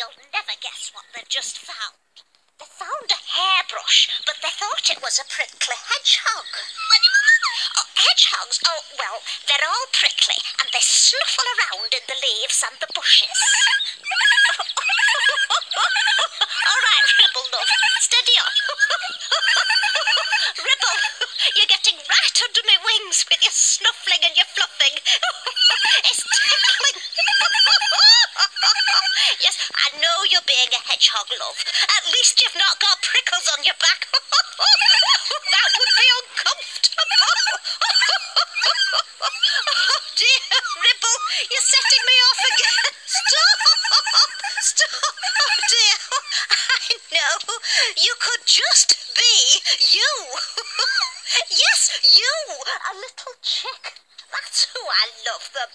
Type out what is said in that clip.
you'll never guess what they've just found. They found a hairbrush, but they thought it was a prickly hedgehog. Oh, hedgehogs, oh, well, they're all prickly and they snuffle around in the leaves and the bushes. all right, Ribble, love, steady on. Ribble, you're getting right under my wings with your snuffling and your fluffing. it's tickling. Yes, I know you're being a hedgehog, love. At least you've not got prickles on your back. that would be uncomfortable. oh dear, Ribble, you're setting me off again. Stop! Stop! Oh dear, I know. You could just be you. yes, you, a little chick. That's who I love the